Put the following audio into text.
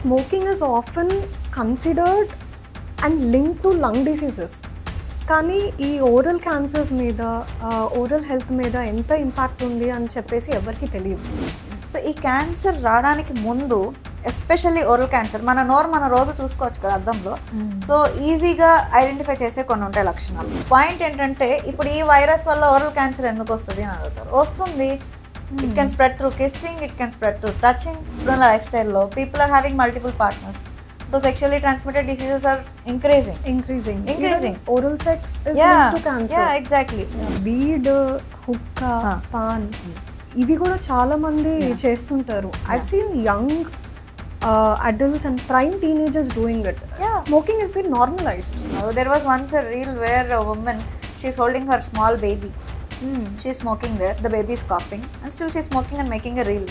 Smoking is often considered and link to lung diseases కానీ ఈ oral cancers మీద oral health మీద ఎంత ఇంపాక్ట్ ఉంది అని చెప్పేసి ఎవరికి తెలియదు. సో ఈ క్యాన్సర్ రావడానికి ముందు ఎస్పెషల్లీ ఓరల్ క్యాన్సర్ మన నోరు మన రోజు చూసుకోవచ్చు కదా అద్దంలో. సో ఈజీగా ఐడెంటిఫై చేసే కొన్ని ఉంటాయి లక్షణాలు. పాయింట్ ఏంటంటే ఇప్పుడు ఈ వైరస్ వల్ల ఓరల్ క్యాన్సర్ ఎందుకు వస్తుంది అని అడుగుతారు. వస్తుంది it can spread through kissing it can spread through touching ఇప్పుడున్న లైఫ్ స్టైల్లో people are having multiple partners so sexually transmitted diseases are increasing increasing Increasing. Oral sex is yeah to cancer exactly weed hookah Ah. Pan ఇవి కూడా చాలా మంది చేస్తుంటారు I seen young adults and prime teenagers doing it Yeah. Smoking is been normalised Uh, there was once a reel where a woman she's holding her small baby Hmm, she's smoking there. The baby is coughing. And still she's smoking and making a reel